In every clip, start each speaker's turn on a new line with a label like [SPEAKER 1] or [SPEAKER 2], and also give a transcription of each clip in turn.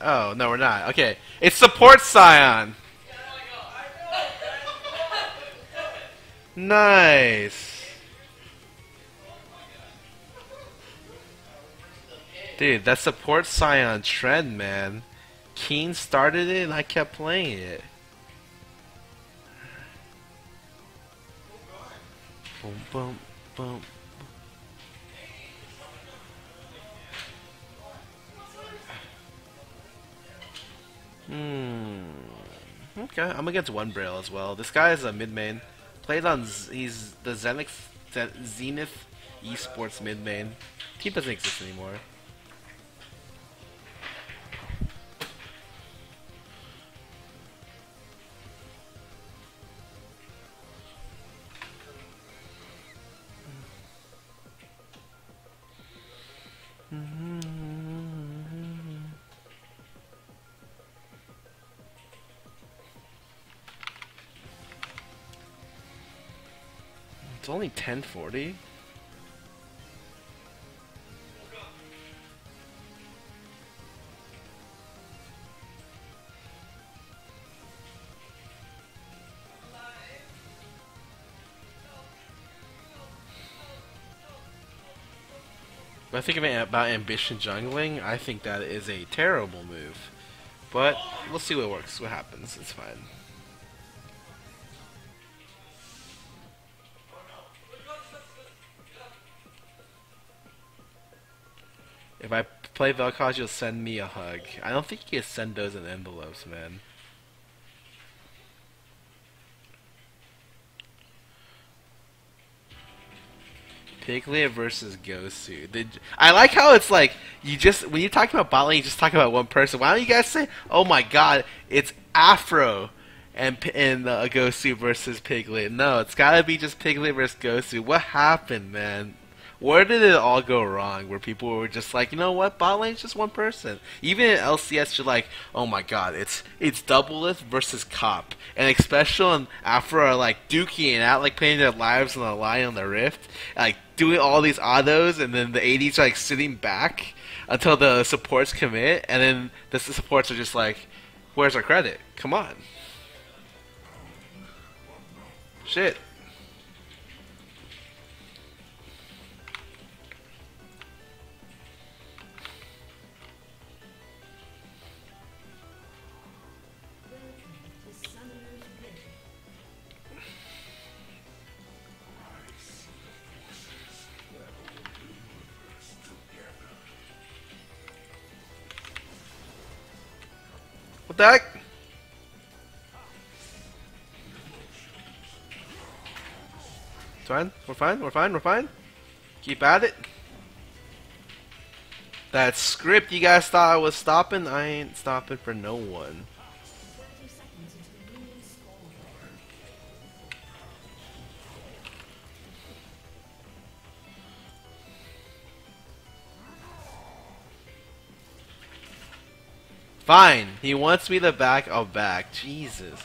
[SPEAKER 1] Oh, no, we're not. Okay. It supports Sion. Nice. Dude, that support Sion trend, man. Keen started it and I kept playing it. Boom, boom, boom. Hmm. Okay, I'm against one braille as well. This guy is a mid main. Played on. Z he's the Zenith, Zenith Esports mid main. Team doesn't exist anymore. Only 1040? When I think about ambition jungling, I think that is a terrible move. But we'll see what works, what happens. It's fine. If I play Vel'Koz, you'll send me a hug. I don't think you can send those in envelopes, man. Piglet versus Gosu. I like how it's like you just when you talk about bot you just talk about one person. Why don't you guys say, "Oh my God, it's Afro and and uh, Gosu versus Piglet"? No, it's gotta be just Piglet versus Gosu. What happened, man? Where did it all go wrong? Where people were just like, you know what, bot lane's just one person. Even in LCS, you're like, oh my god, it's it's Doublelift versus Cop, and Xpecial and Afro are like dookie and out, like putting their lives on the line on the Rift, like doing all these autos, and then the ADs are like sitting back until the supports commit, and then the supports are just like, where's our credit? Come on. Shit. Heck? It's fine. We're fine. We're fine. We're fine. Keep at it. That script you guys thought I was stopping, I ain't stopping for no one. Fine. He wants me to back, I'll back. Jesus.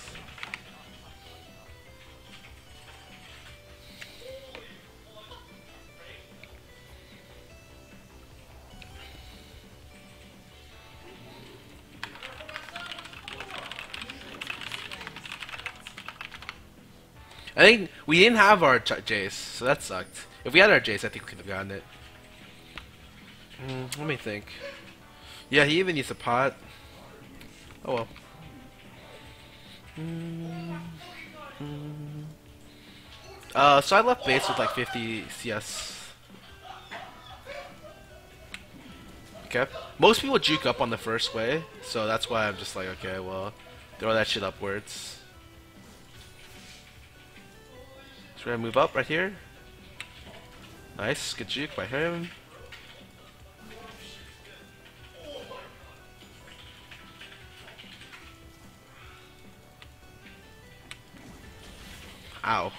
[SPEAKER 1] I think we didn't have our Jace, so that sucked. If we had our Jace, I think we could have gotten it. Mm, let me think. Yeah, he even needs a pot. Oh well. Uh, so I left base with like 50 CS. Okay. Most people juke up on the first way, so that's why I'm just like, okay, well, throw that shit upwards. So we're gonna move up right here. Nice, good juke by him. Ow.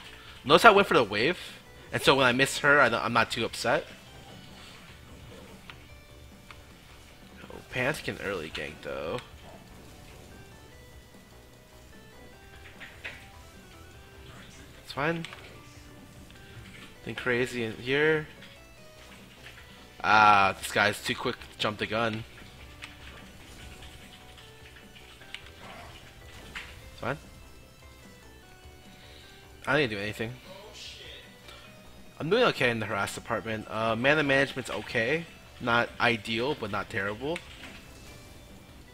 [SPEAKER 1] Notice I went for the wave? And so when I miss her, I am not too upset. Oh, Panth can early gank though. It's fine. Nothing crazy in here. Ah, this guy's too quick to jump the gun. It's fine. I didn't do anything. I'm doing okay in the harass department. Uh, mana management's okay. Not ideal, but not terrible.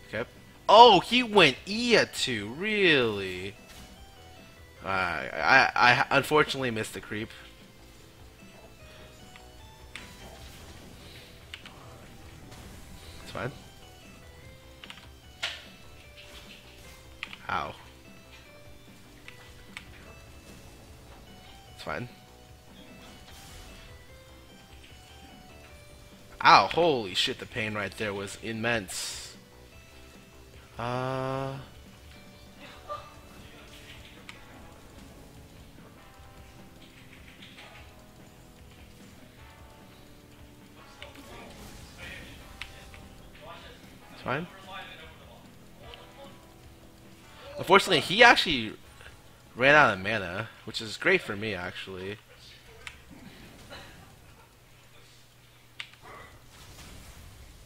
[SPEAKER 1] Okay. Oh, he went at 2. Really? Uh, I, I unfortunately missed the creep. It's fine. Ow. Fine. Ow, holy shit, the pain right there was immense. Uh... It's fine. Unfortunately, he actually ran out of mana, which is great for me, actually.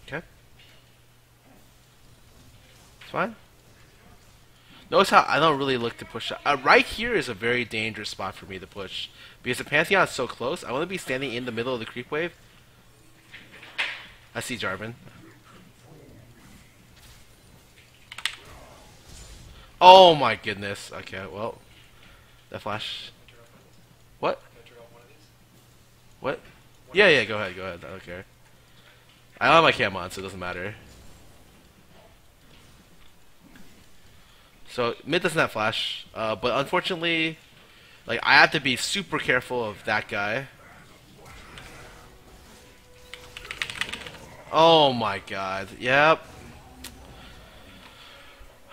[SPEAKER 1] Okay. It's fine. Notice how I don't really look to push. Uh, right here is a very dangerous spot for me to push. Because the Pantheon is so close, I want to be standing in the middle of the creep wave. I see Jarvan. Oh my goodness. Okay, well. That flash. What? What? Yeah, yeah, go ahead, go ahead. I don't care. I don't have my cam on, so it doesn't matter. So, mid doesn't have flash, uh, but unfortunately, like, I have to be super careful of that guy. Oh my god, yep.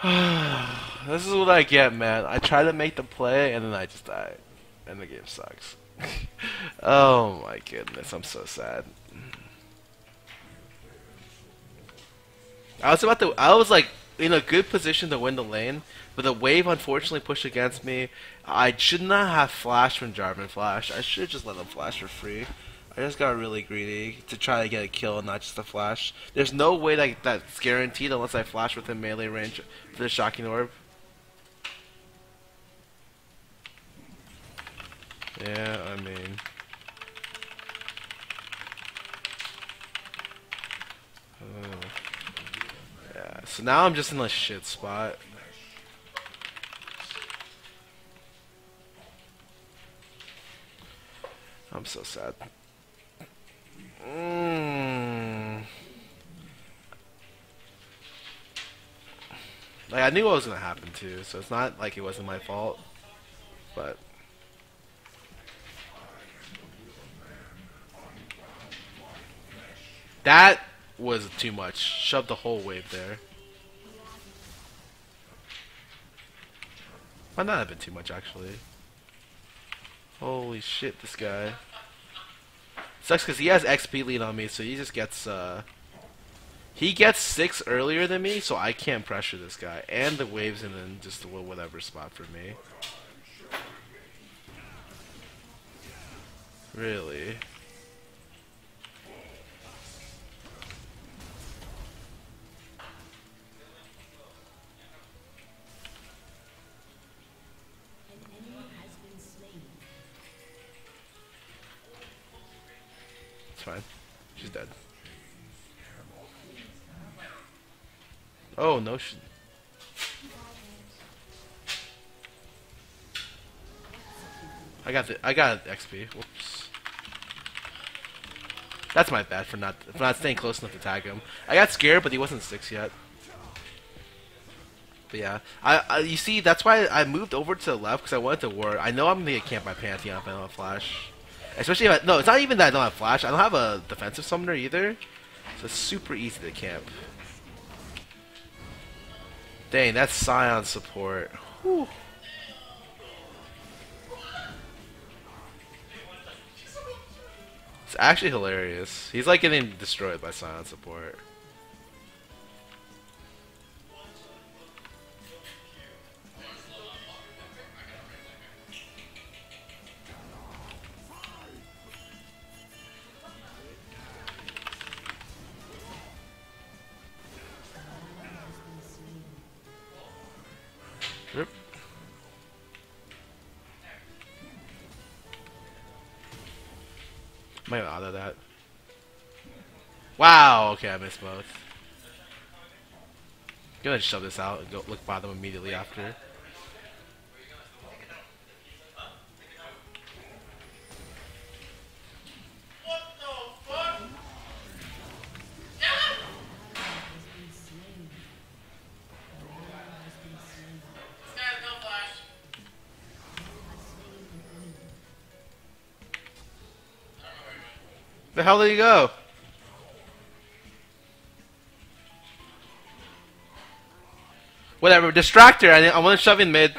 [SPEAKER 1] this is what I get, man. I try to make the play, and then I just die. And the game sucks. oh my goodness, I'm so sad. I was about to, I was like in a good position to win the lane, but the wave unfortunately pushed against me. I should not have flashed when Jarvan flashed. I should have just let him flash for free. I just got really greedy to try to get a kill and not just a flash. There's no way that that's guaranteed unless I flash within melee range for the shocking orb. Yeah, I mean... Uh, yeah, so now I'm just in a shit spot. I'm so sad. Mm. Like I knew what was gonna happen too, so it's not like it wasn't my fault. But that was too much. Shoved the whole wave there. Might not have been too much actually. Holy shit, this guy. Sucks because he has XP lead on me, so he just gets, uh... He gets 6 earlier than me, so I can't pressure this guy. And the waves in then just whatever spot for me. Really? It's fine. She's dead. Oh, no. I got the I got XP. Whoops. That's my bad for not for not staying close enough to tag him. I got scared, but he wasn't six yet. But yeah, I, I you see that's why I moved over to the left because I wanted to ward. I know I'm gonna get camped by Pantheon if I don't flash. Especially if I, no, it's not even that I don't have flash. I don't have a defensive summoner either, so it's super easy to camp. Dang, that's Sion support. Whew. It's actually hilarious. He's like getting destroyed by Sion support. Okay, I missed both. Gonna shove this out and go look bottom immediately after. The hell did he go? Whatever, distractor. I, I want to shove in mid.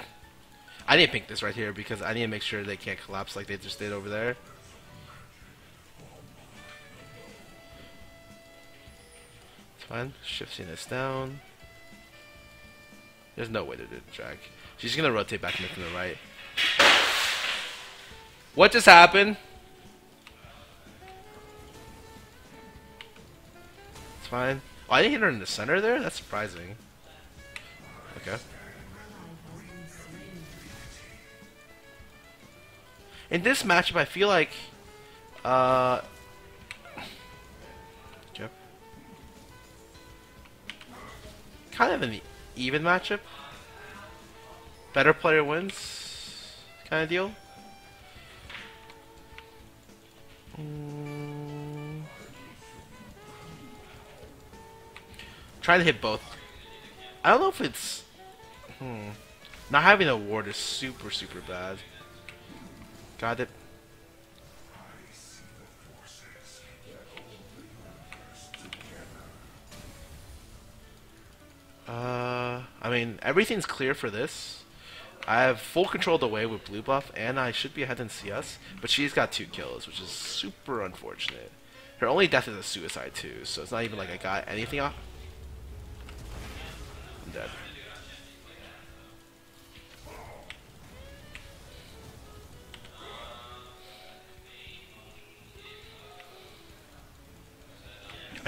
[SPEAKER 1] I to pink this right here because I need to make sure they can't collapse like they just did over there. It's fine. Shifting this down. There's no way to do the. She's gonna rotate back mid from the right. What just happened? It's fine. Oh, I didn't hit her in the center there? That's surprising. In this matchup, I feel like, uh, kind of an even matchup. Better player wins, kind of deal. Mm. Trying to hit both. I don't know if it's Hmm. Not having a ward is super, super bad. Got it. Uh, I mean, everything's clear for this. I have full control of the way with blue buff, and I should be ahead in CS, but she's got two kills, which is super unfortunate. Her only death is a suicide too, so it's not even like I got anything off. I'm dead.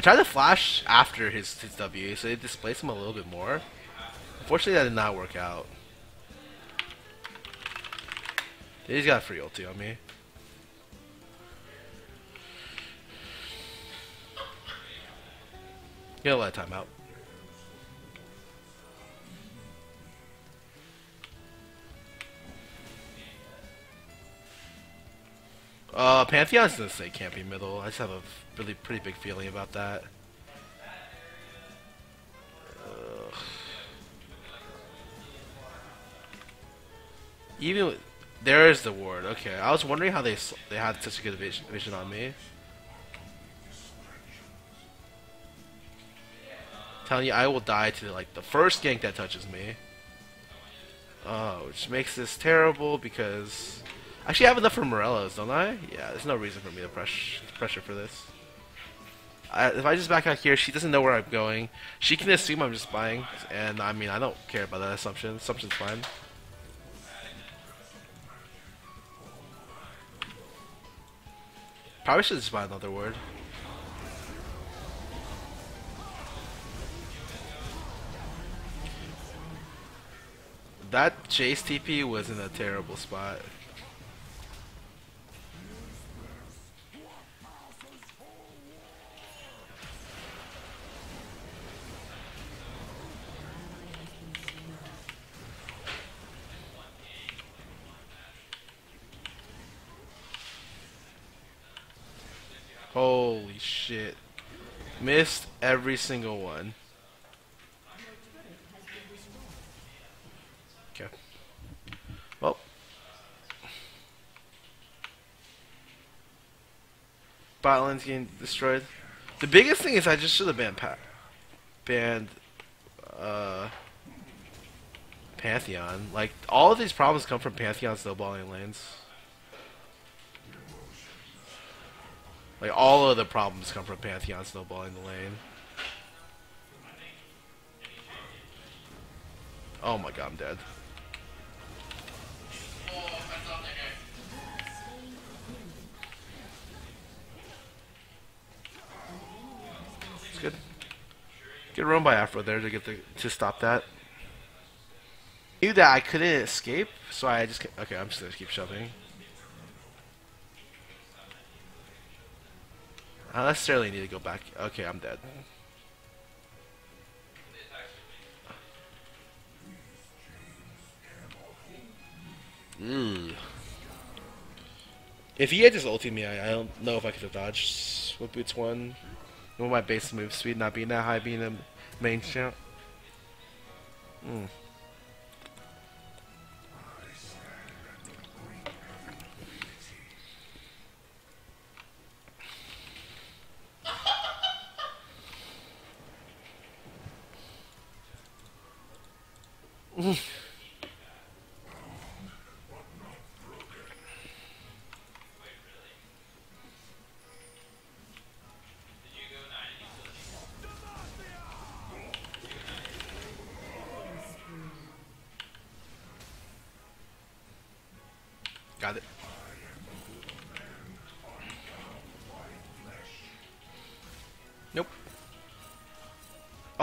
[SPEAKER 1] Tried to flash after his, his W, so it displaced him a little bit more. Unfortunately, that did not work out. He's got free ulti on me. Get a lot of timeout. Uh, Pantheon's gonna say can't be middle. I just have a really pretty big feeling about that. Ugh. Even with, there is the ward. Okay, I was wondering how they they had such a good vision, vision on me. Telling you, I will die to like the first gank that touches me. Oh, which makes this terrible because Actually, I have enough for Morello's, don't I? Yeah, there's no reason for me to press pressure for this. I, if I just back out here, she doesn't know where I'm going. She can assume I'm just buying, and I mean, I don't care about that assumption. Assumption's fine. Probably should just buy another word. That Jace TP was in a terrible spot. Holy shit. Missed every single one. Okay. Well. Botland's getting destroyed. The biggest thing is I just should have banned. Banned uh Pantheon. Like all of these problems come from Pantheon snowballing lanes. Like all of the problems come from Pantheon snowballing the lane. Oh my god, I'm dead. It's good. Good run by Afro there to get the to stop that. knew that I couldn't escape, so I just okay. I'm just gonna keep shoving. I necessarily need to go back. Okay, I'm dead. Ooh. If he had just ulted me, I, I don't know if I could have dodged with boots one. With my base move speed not being that high, being a main champ. Mm.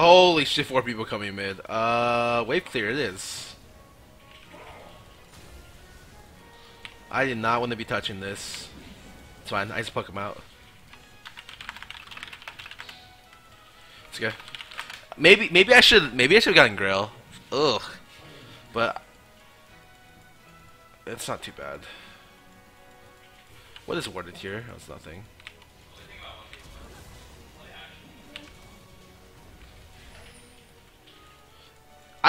[SPEAKER 1] Holy shit, four people coming mid. Uh, wave clear it is. I did not want to be touching this. It's fine, I just poke him out. Let's go. Maybe, maybe I should, maybe I should have gotten Grail. Ugh. But it's not too bad. What is warded here? That's nothing.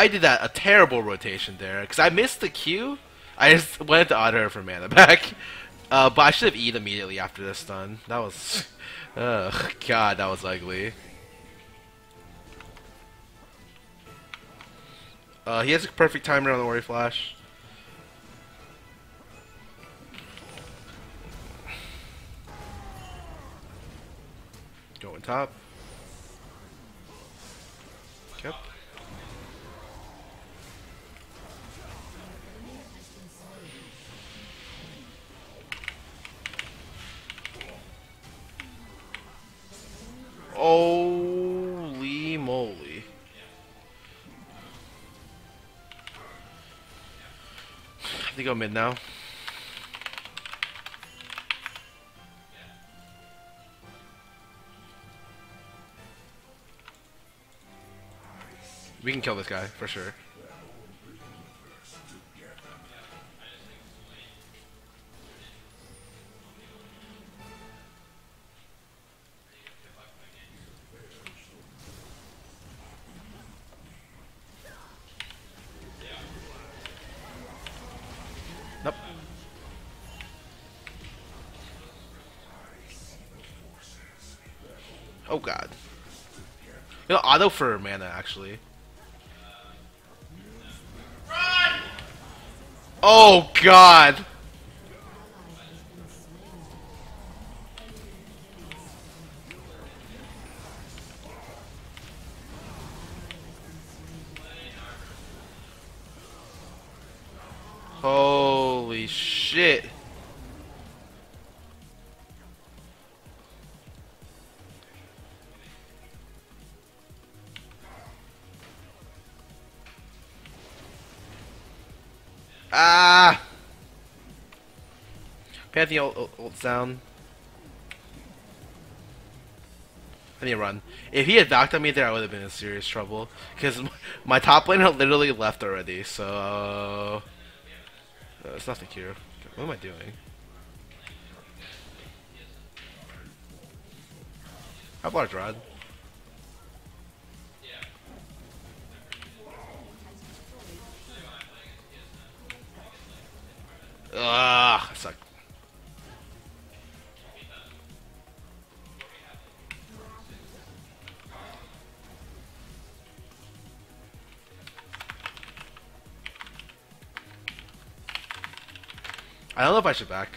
[SPEAKER 1] I did that a terrible rotation there because I missed the Q. I just went to auto for mana back. Uh, but I should have eat immediately after this stun. That was, god, that was ugly. Uh, he has a perfect timer on the Ori Flash. Going top. Yep. Holy moly. I think I'm mid now. We can kill this guy, for sure. Oh god. Know, auto for mana actually. Oh god. Pantheon ult, ult, down. I need to run. If he had knocked on me there, I would have been in serious trouble. Because my top laner literally left already, so... Uh, it's nothing here. What am I doing? How large rod? I don't know if I should back.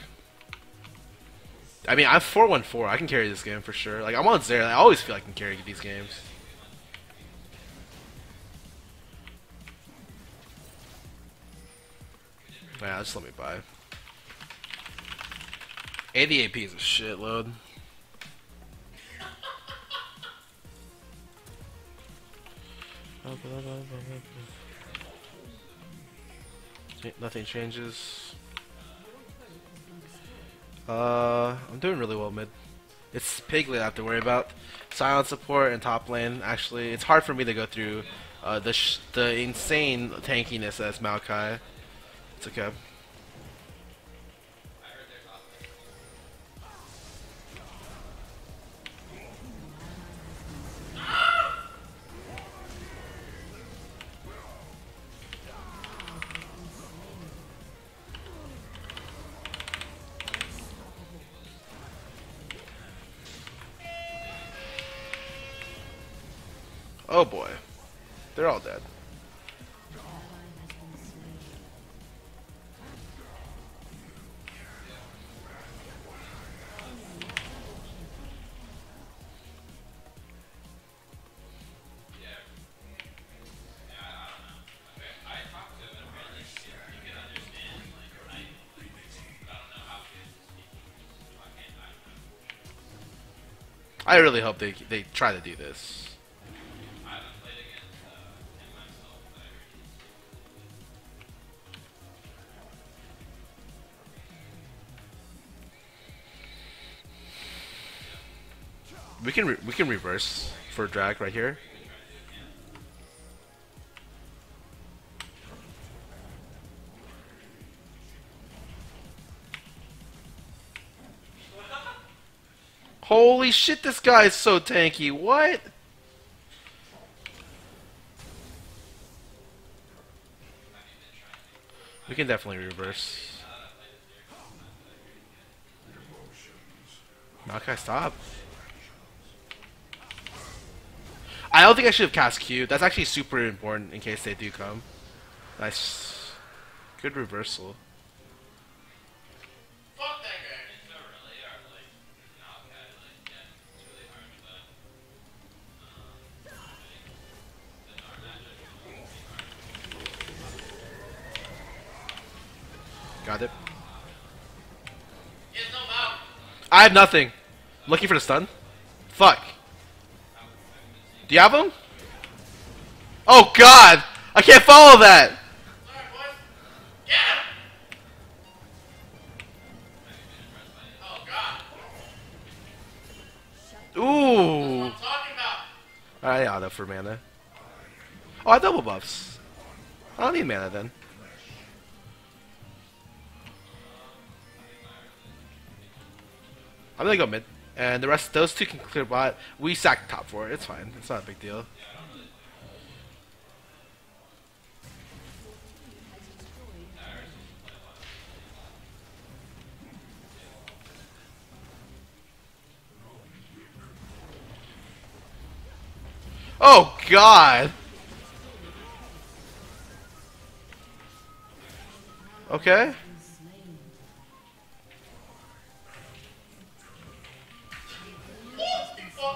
[SPEAKER 1] I mean, I'm 4-1-4. I can carry this game for sure. Like, I'm on Xerath. I always feel like I can carry these games. Yeah, just let me buy. 80 AP is a shitload. Nothing changes. Uh, I'm doing really well mid. It's Piglet I have to worry about. Silent support and top lane. Actually, it's hard for me to go through uh, the the insane tankiness as Maokai. It's okay. Oh boy. They're all dead. I really hope they they try to do this. Can we can reverse for drag right here. Holy shit, this guy is so tanky. What? We can definitely reverse. Maokai, stop. I don't think I should have cast Q. That's actually super important in case they do come. Nice. Good reversal. Got it. I have nothing. looking for the stun. Fuck. Do you have him? Oh god! I can't follow that! Ooh! Ah, I auto for mana. Oh, I double buffs. I don't need mana then. I'm gonna go mid. And the rest, those two can clear bot. We sack top four. It's fine. It's not a big deal. Oh God. Okay.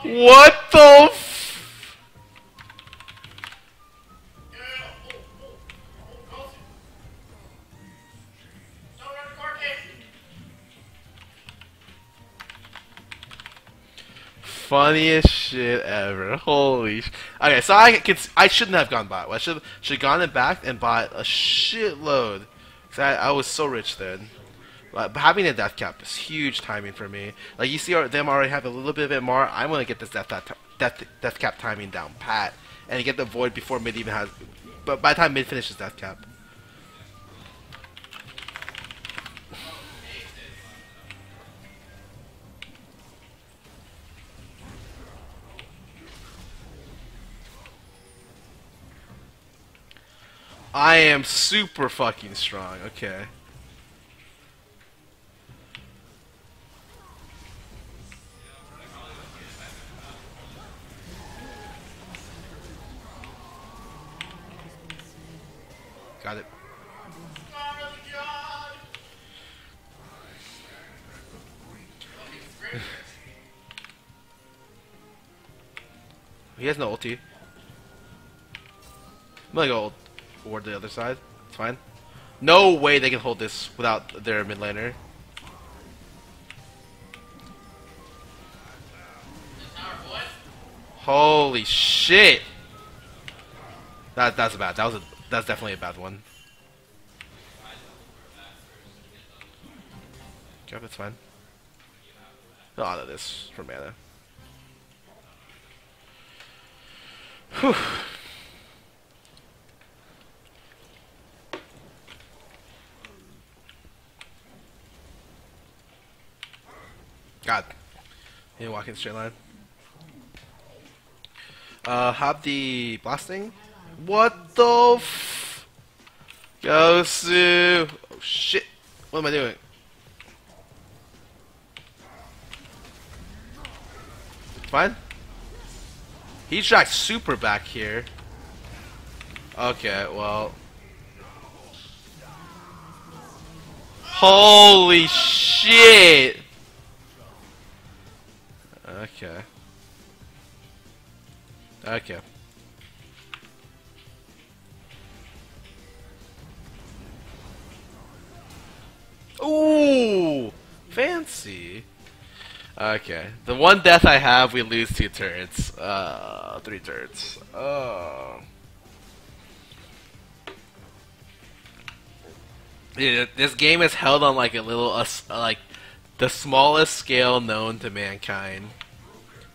[SPEAKER 1] What the Funniest shit ever. Holy sh Okay, so I could, I shouldn't have gone bot. I should should have gone and back and bought a shitload. Cause I, I was so rich then. Uh, but having a death cap is huge timing for me. Like you see them already have a little bit of it more. I'm gonna get this death death death cap timing down pat and get the void before mid even has. But by the time mid finishes death cap. I am super fucking strong. Okay. he has no ulti. I'm gonna go toward the other side. It's fine. No way they can hold this without their mid laner. Holy shit! That that's a bad. That was a that's definitely a bad one. Yep, it's fine. I'll auto this for mana. Whew. God. You walk in straight line. Uh, have the blasting. What the f- Gosu! Oh shit! What am I doing? Fine. He tracked super back here. Okay, well. Holy shit! Okay. Okay. Ooh! Fancy. Okay. The one death I have, we lose two turrets. Uh, three turrets. Oh. Yeah, this game is held on like a little, uh, like, the smallest scale known to mankind.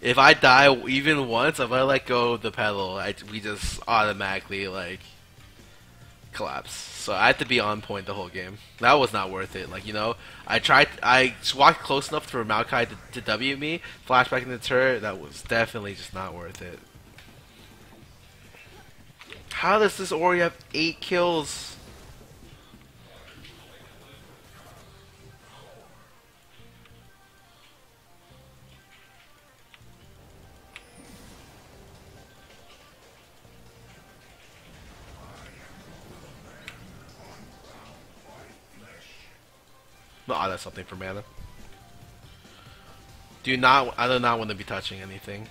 [SPEAKER 1] If I die even once, if I let go of the pedal, I, we just automatically, like, collapse. So I had to be on point the whole game. That was not worth it. Like you know, I tried. I walked close enough for Maokai to, to W me, flashback in the turret. That was definitely just not worth it. How does this Ori have eight kills? Oh, that's something for mana. Do not. I do not want to be touching anything.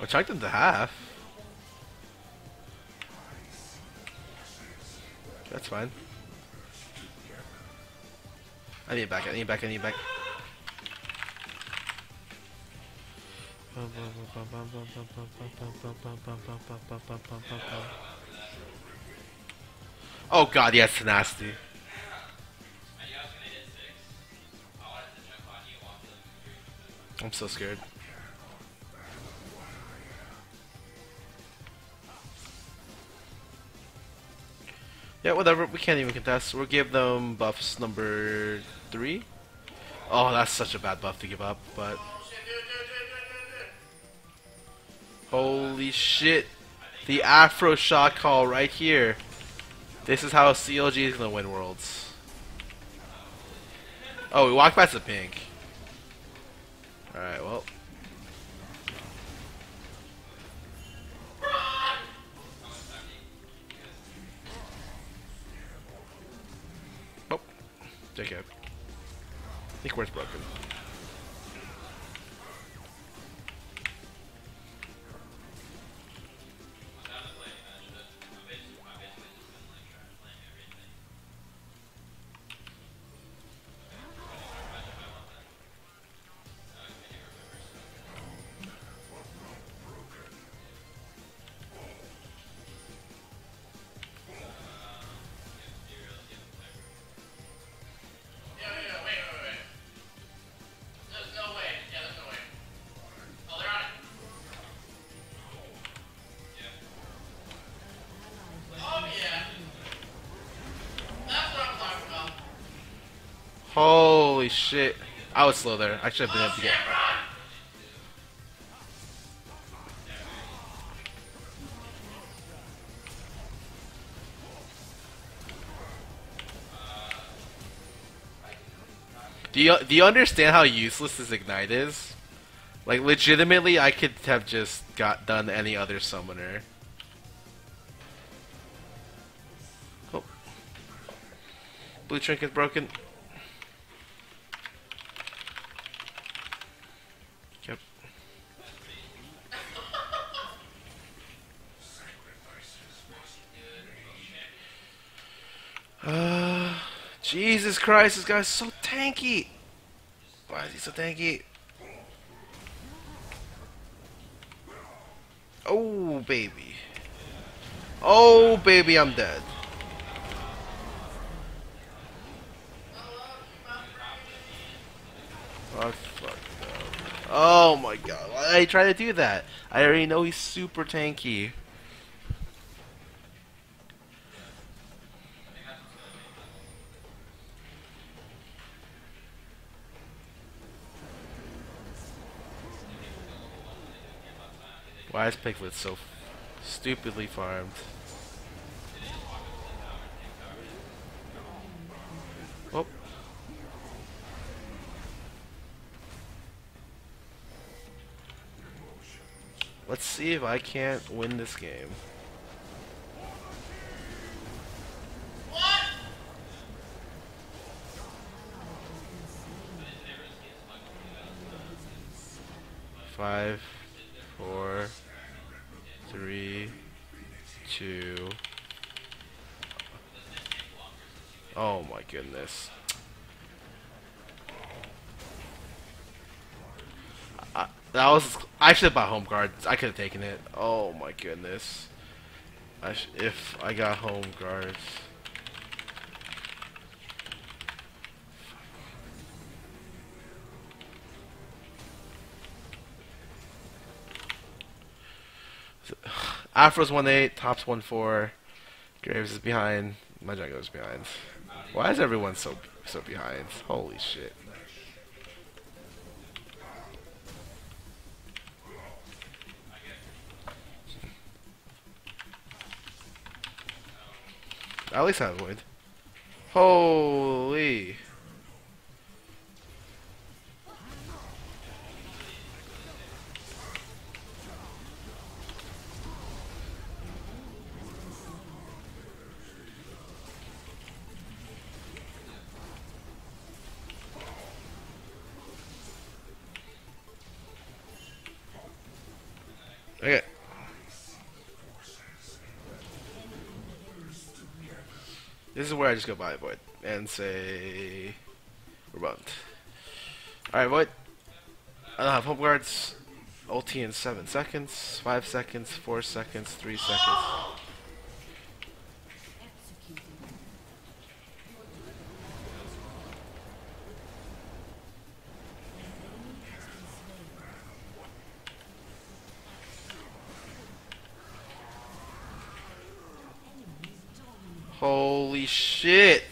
[SPEAKER 1] I checked into half. That's fine. I need it back. I need it back. I need it back. Oh god, yes, nasty. I'm so scared. Yeah, whatever. We can't even contest. We'll give them buffs number three. Oh, that's such a bad buff to give up, but Holy shit. The Afro shot call right here. This is how CLG is going to win Worlds. Oh, we walked past the pink. Alright, well. Oh. JK. I think where's broken. Shit. I was slow there. I should have been able to get. Do you do you understand how useless this ignite is? Like legitimately, I could have just got done any other summoner. Oh, blue trinket broken. Yep. Uh, Jesus Christ, this guy's so tanky. Why is he so tanky? Oh, baby. Oh, baby, I'm dead. Oh my god, why did I try to do that? I already know he's super tanky. Why is Piglet so stupidly farmed? Let's see if I can't win this game. Five, four, three, two. Oh my goodness. I, that was I should have bought home guards. I could have taken it. Oh my goodness. I if I got home guards. Afro's 1-8, Top's 1-4, Graves is behind, my Django's behind. Why is everyone so so behind? Holy shit. At least I avoid. Holy. Okay. This is where I just go by Void and say we're. Alright, Void. I have home guards. Ulti in 7 seconds, 5 seconds, 4 seconds, 3 seconds. Shit!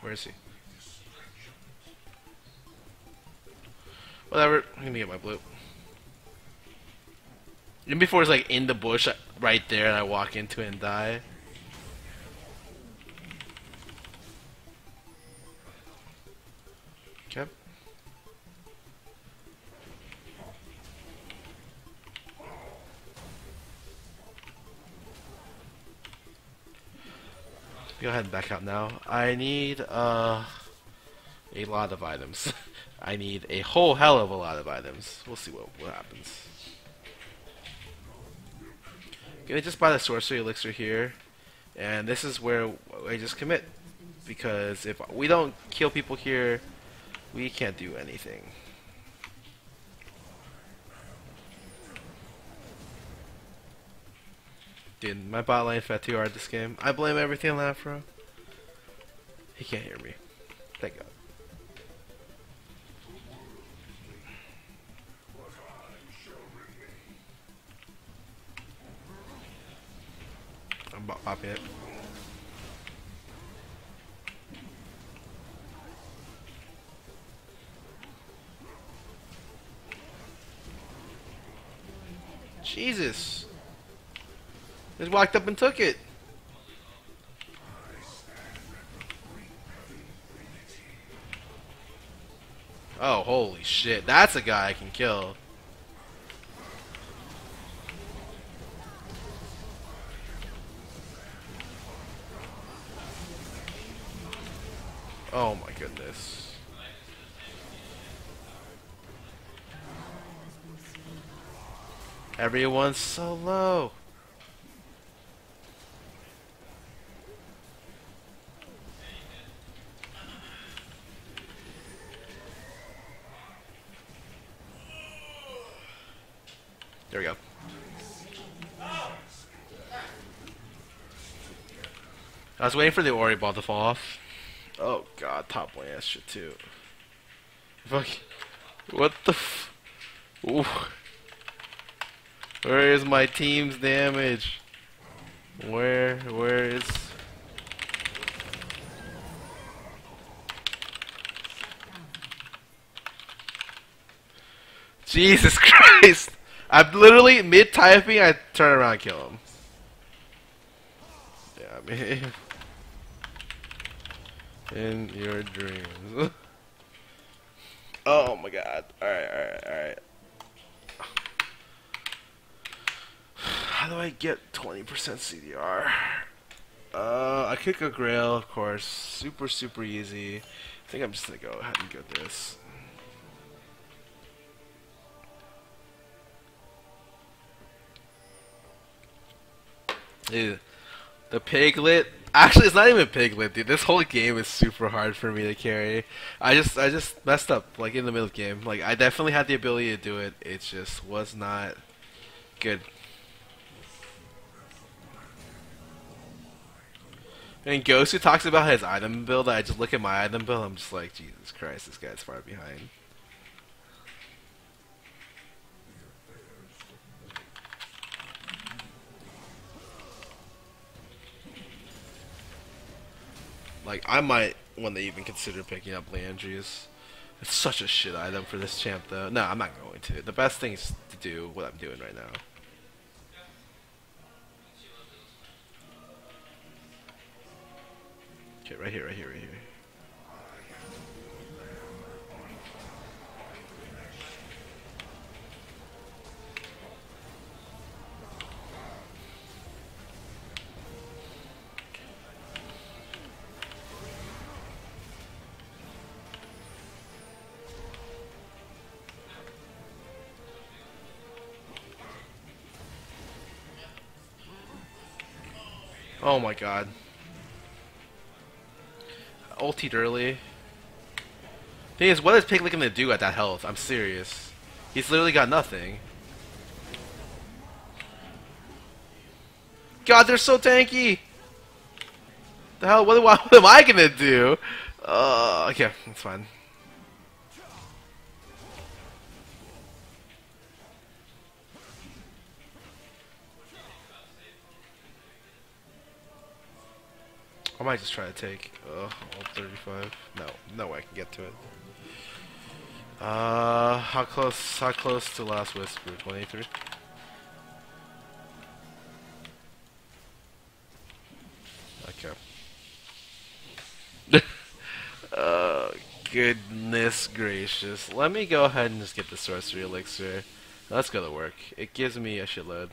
[SPEAKER 1] Where is he? Whatever, I'm gonna get my blue. Even before it's like in the bush right there and I walk into it and die. Go ahead and back out now. I need uh, a lot of items. I need a whole hell of a lot of items. We'll see what, what happens. Gonna just buy the sorcery elixir here. And this is where I just commit. Because if we don't kill people here, we can't do anything. Dude, my bot lane fat too hard this game. I blame everything on Afro. He can't hear me. Thank God. I'm bot popping it. Jesus. Just walked up and took it. Oh, holy shit. That's a guy I can kill. Oh my goodness. Everyone's so low. I was waiting for the Ori ball to fall off. Oh god, top lane that shit too. Fuck. What the f- Ooh. Where is my team's damage? Where, where is... Jesus Christ! I'm literally mid-typing, I turn around and kill him. Yeah, I mean... In your dreams. oh my god. Alright, alright, alright. How do I get 20% CDR? Uh, I could go Grail, of course. Super, super easy. I think I'm just gonna go ahead and get this. Dude, the piglet. Actually, it's not even piglet, dude. This whole game is super hard for me to carry. I just, I just messed up, like in the middle of the game. Like I definitely had the ability to do it. It just was not good. And Gosu talks about his item build, I just look at my item build, I'm just like, Jesus Christ, this guy's far behind. Like, I might when they even consider picking up Liandry's. It's such a shit item for this champ, though. No, I'm not going to. The best thing is to do what I'm doing right now. Okay, right here, right here, right here. Oh my god. Ultied early. Thing is, what is Piglet gonna do at that health? I'm serious. He's literally got nothing. God, they're so tanky! The hell, what, what am I gonna do? Uh, okay, that's fine. I might just try to take uh, all 35. No, no way I can get to it. Uh, how close? How close to last whisper? 23. Okay. uh, goodness gracious. Let me go ahead and just get the sorcery elixir. That's gonna work. It gives me a shitload.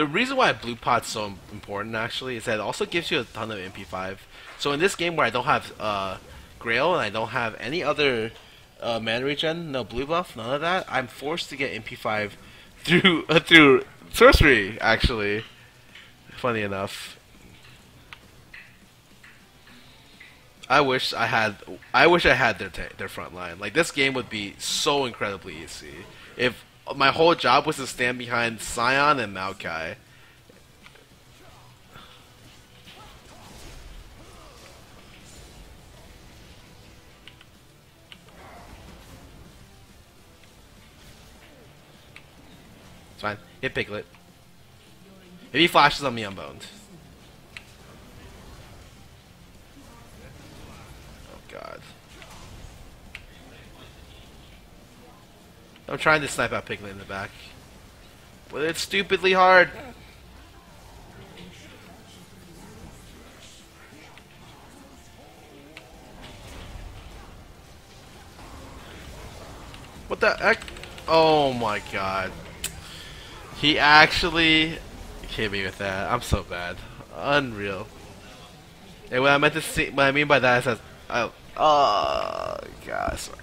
[SPEAKER 1] The reason why blue pot's so important actually is that it also gives you a ton of MP5. So in this game where I don't have uh, Grail and I don't have any other uh, mana regen, no blue buff, none of that, I'm forced to get MP5 through uh, through sorcery actually. Funny enough. I wish I had. I wish I had their their front line. Like this game would be so incredibly easy if my whole job was to stand behind Sion and Maokai. It's fine. Hit Piglet. If he flashes on me, I'm boned. Oh god. I'm trying to snipe out Piglet in the back. But it's stupidly hard. What the heck? Oh my god. He actually hit me with that. I'm so bad. Unreal. And what I meant to see, what I mean by that is that, I, oh, oh God, sorry.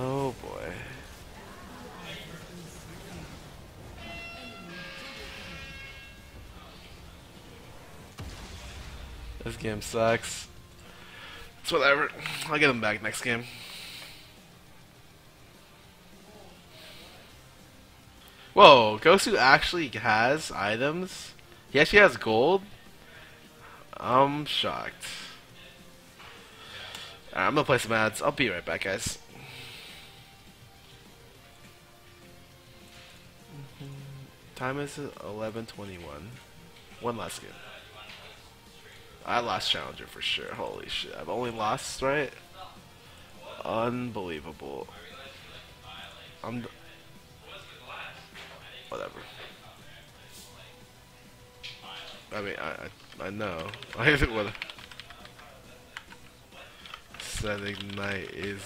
[SPEAKER 1] Oh boy. This game sucks. It's whatever. I'll get him back next game. Whoa, Gosu actually has items? He actually has gold? I'm shocked. Right, I'm gonna play some ads. I'll be right back, guys. Time is 11:21. One last game. I lost challenger for sure. Holy shit! I've only lost right. Unbelievable. I'm. Whatever. I mean, I I, I know. I what. Setting night is